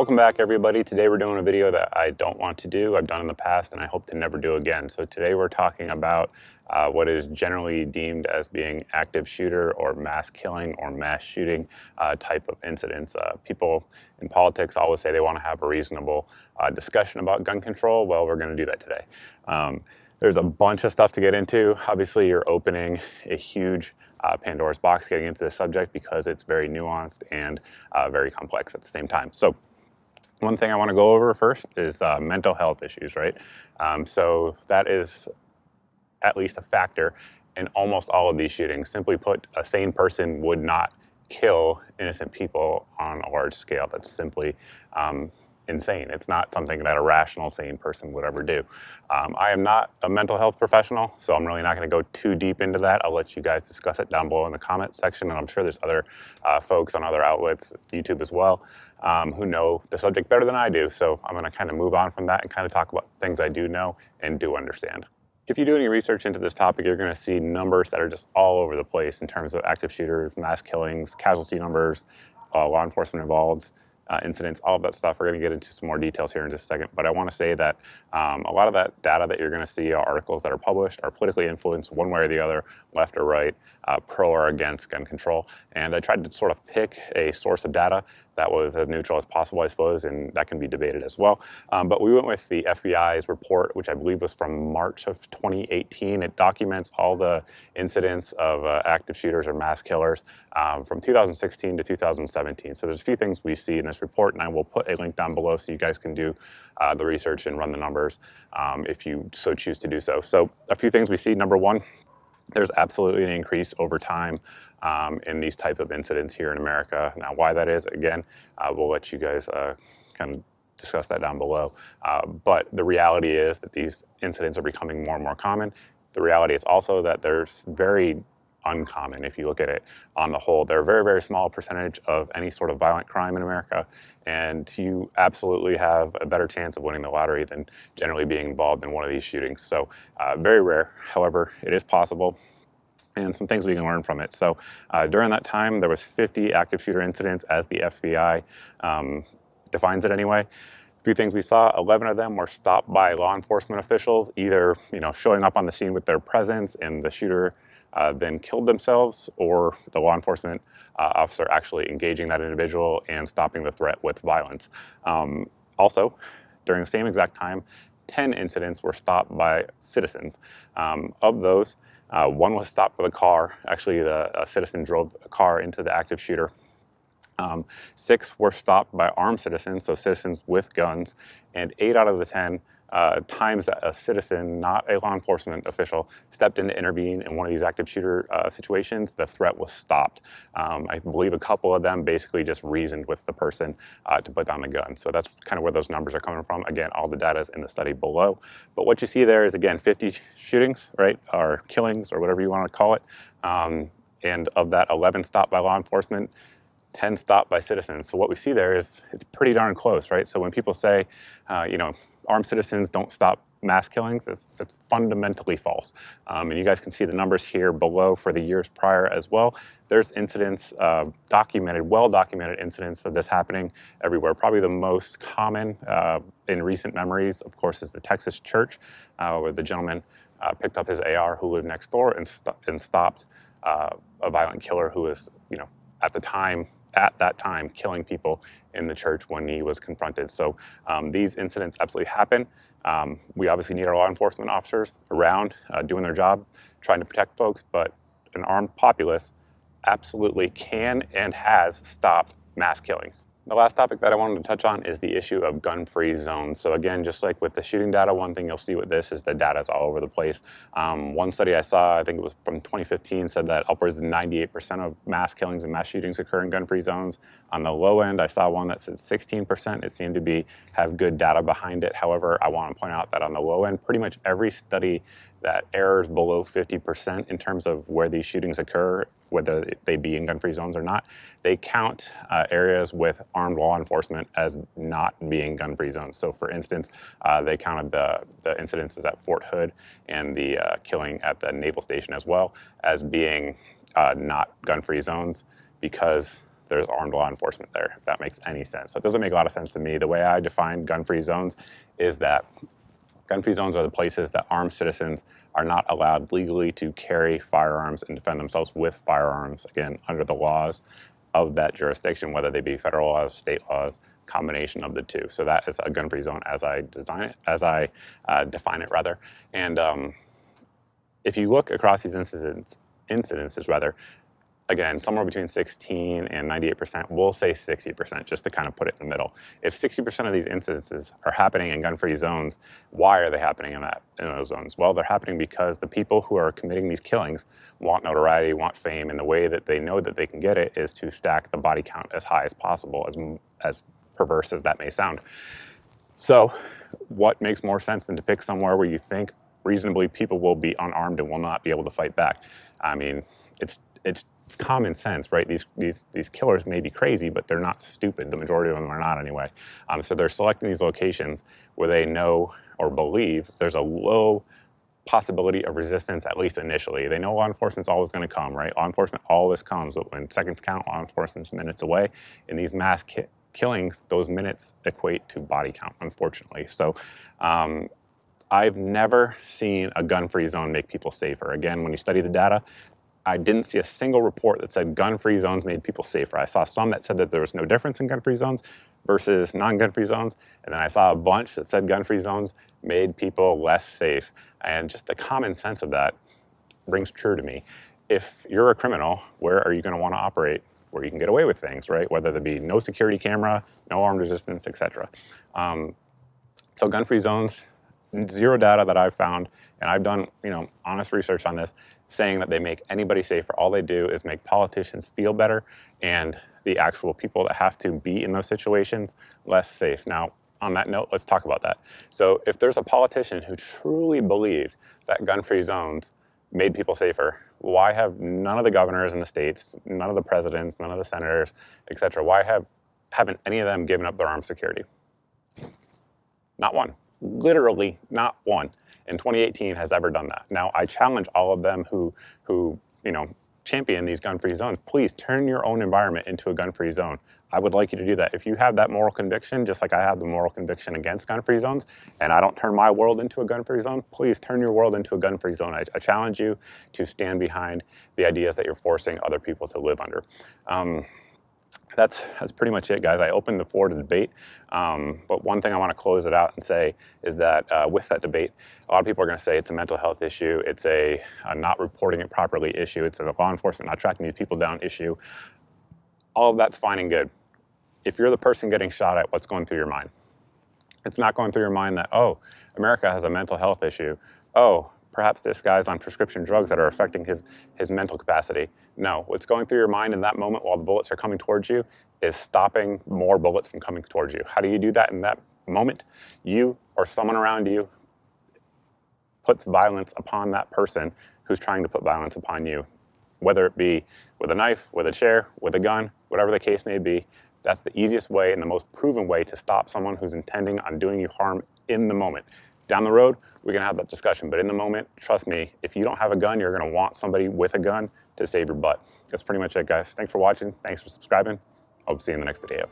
Welcome back everybody. Today we're doing a video that I don't want to do, I've done in the past, and I hope to never do again. So today we're talking about uh, what is generally deemed as being active shooter or mass killing or mass shooting uh, type of incidents. Uh, people in politics always say they want to have a reasonable uh, discussion about gun control. Well, we're going to do that today. Um, there's a bunch of stuff to get into. Obviously, you're opening a huge uh, Pandora's box getting into this subject because it's very nuanced and uh, very complex at the same time. So one thing I want to go over first is uh, mental health issues, right? Um, so that is at least a factor in almost all of these shootings. Simply put, a sane person would not kill innocent people on a large scale. That's simply um, insane. It's not something that a rational, sane person would ever do. Um, I am not a mental health professional, so I'm really not going to go too deep into that. I'll let you guys discuss it down below in the comments section, and I'm sure there's other uh, folks on other outlets, YouTube as well, um, who know the subject better than I do. So I'm going to kind of move on from that and kind of talk about things I do know and do understand. If you do any research into this topic, you're going to see numbers that are just all over the place in terms of active shooters, mass killings, casualty numbers, uh, law enforcement involved uh, incidents, all of that stuff. We're going to get into some more details here in just a second. But I want to say that um, a lot of that data that you're going to see, are articles that are published, are politically influenced one way or the other, left or right, uh, pro or against gun control. And I tried to sort of pick a source of data that was as neutral as possible, I suppose, and that can be debated as well. Um, but we went with the FBI's report, which I believe was from March of 2018. It documents all the incidents of uh, active shooters or mass killers um, from 2016 to 2017. So there's a few things we see in this report, and I will put a link down below so you guys can do uh, the research and run the numbers um, if you so choose to do so. So a few things we see. Number one, there's absolutely an increase over time um, in these type of incidents here in America. Now, why that is, again, uh, we'll let you guys uh, kind of discuss that down below. Uh, but the reality is that these incidents are becoming more and more common. The reality is also that there's very uncommon if you look at it on the whole. They're a very, very small percentage of any sort of violent crime in America, and you absolutely have a better chance of winning the lottery than generally being involved in one of these shootings. So, uh, very rare. However, it is possible. And some things we can learn from it. So, uh, during that time, there was 50 active shooter incidents, as the FBI um, defines it anyway. A few things we saw, 11 of them were stopped by law enforcement officials, either you know showing up on the scene with their presence and the shooter uh, then killed themselves, or the law enforcement uh, officer actually engaging that individual and stopping the threat with violence. Um, also, during the same exact time, 10 incidents were stopped by citizens. Um, of those, uh, one was stopped with a car. Actually, the citizen drove a car into the active shooter. Um, six were stopped by armed citizens, so citizens with guns, and eight out of the 10 uh, times that a citizen, not a law enforcement official, stepped in to intervene in one of these active shooter uh, situations, the threat was stopped. Um, I believe a couple of them basically just reasoned with the person uh, to put down the gun. So that's kind of where those numbers are coming from. Again, all the data is in the study below. But what you see there is, again, 50 shootings, right, or killings, or whatever you want to call it. Um, and of that, 11 stopped by law enforcement, 10 stopped by citizens. So what we see there is it's pretty darn close, right? So when people say, uh, you know, armed citizens don't stop mass killings, it's, it's fundamentally false. Um, and you guys can see the numbers here below for the years prior as well. There's incidents, uh, documented, well-documented incidents of this happening everywhere. Probably the most common uh, in recent memories, of course, is the Texas church, uh, where the gentleman uh, picked up his AR who lived next door and, st and stopped uh, a violent killer who was, at the time at that time killing people in the church when he was confronted. So um, these incidents absolutely happen. Um, we obviously need our law enforcement officers around uh, doing their job, trying to protect folks, but an armed populace absolutely can and has stopped mass killings. The last topic that I wanted to touch on is the issue of gun-free zones. So again, just like with the shooting data, one thing you'll see with this is the data is all over the place. Um, one study I saw, I think it was from 2015, said that upwards of 98% of mass killings and mass shootings occur in gun-free zones. On the low end, I saw one that said 16%. It seemed to be have good data behind it. However, I want to point out that on the low end, pretty much every study that errors below 50% in terms of where these shootings occur, whether they be in gun-free zones or not, they count uh, areas with armed law enforcement as not being gun-free zones. So for instance, uh, they counted the, the incidences at Fort Hood and the uh, killing at the Naval Station as well as being uh, not gun-free zones because there's armed law enforcement there, if that makes any sense. So it doesn't make a lot of sense to me. The way I define gun free zones is that gun free zones are the places that armed citizens are not allowed legally to carry firearms and defend themselves with firearms, again, under the laws of that jurisdiction, whether they be federal laws, state laws, combination of the two. So that is a gun-free zone as I design it, as I uh, define it rather. And um, if you look across these incidents, incidences rather, again, somewhere between 16 and 98%, we'll say 60% just to kind of put it in the middle. If 60% of these incidences are happening in gun-free zones, why are they happening in that in those zones? Well, they're happening because the people who are committing these killings want notoriety, want fame, and the way that they know that they can get it is to stack the body count as high as possible, as as perverse as that may sound. So, what makes more sense than to pick somewhere where you think reasonably people will be unarmed and will not be able to fight back? I mean, it's it's it's common sense, right? These, these, these killers may be crazy, but they're not stupid. The majority of them are not anyway. Um, so they're selecting these locations where they know or believe there's a low possibility of resistance, at least initially. They know law enforcement's always going to come, right? Law enforcement always comes, when seconds count, law enforcement's minutes away. In these mass ki killings, those minutes equate to body count, unfortunately. So um, I've never seen a gun-free zone make people safer. Again, when you study the data, I didn't see a single report that said gun-free zones made people safer. I saw some that said that there was no difference in gun-free zones versus non-gun-free zones, and then I saw a bunch that said gun-free zones made people less safe. And just the common sense of that rings true to me. If you're a criminal, where are you going to want to operate? Where you can get away with things, right? Whether there be no security camera, no armed resistance, etc. Um, so gun-free zones, zero data that I've found, and I've done you know honest research on this saying that they make anybody safer. All they do is make politicians feel better and the actual people that have to be in those situations less safe. Now, on that note, let's talk about that. So, if there's a politician who truly believed that gun free zones made people safer, why have none of the governors in the states, none of the presidents, none of the senators, et cetera, why have, haven't any of them given up their armed security? Not one. Literally, not one in 2018 has ever done that. Now, I challenge all of them who, who you know, champion these gun-free zones. Please turn your own environment into a gun-free zone. I would like you to do that. If you have that moral conviction, just like I have the moral conviction against gun-free zones, and I don't turn my world into a gun-free zone, please turn your world into a gun-free zone. I, I, challenge you to stand behind the ideas that you're forcing other people to live under. Um, that's, that's pretty much it, guys. I opened the floor to debate, um, but one thing I want to close it out and say is that uh, with that debate, a lot of people are going to say it's a mental health issue, it's a, a not reporting it properly issue, it's a law enforcement not tracking these people down issue. All of that's fine and good. If you're the person getting shot at, what's going through your mind? It's not going through your mind that, oh, America has a mental health issue. Oh, perhaps this guy's on prescription drugs that are affecting his, his mental capacity. No, what's going through your mind in that moment while the bullets are coming towards you is stopping more bullets from coming towards you. How do you do that in that moment? You or someone around you puts violence upon that person who's trying to put violence upon you, whether it be with a knife, with a chair, with a gun, whatever the case may be. That's the easiest way and the most proven way to stop someone who's intending on doing you harm in the moment. Down the road, we can have that discussion. But in the moment, trust me, if you don't have a gun, you're going to want somebody with a gun to save your butt. That's pretty much it, guys. Thanks for watching. Thanks for subscribing. Hope to see you in the next video.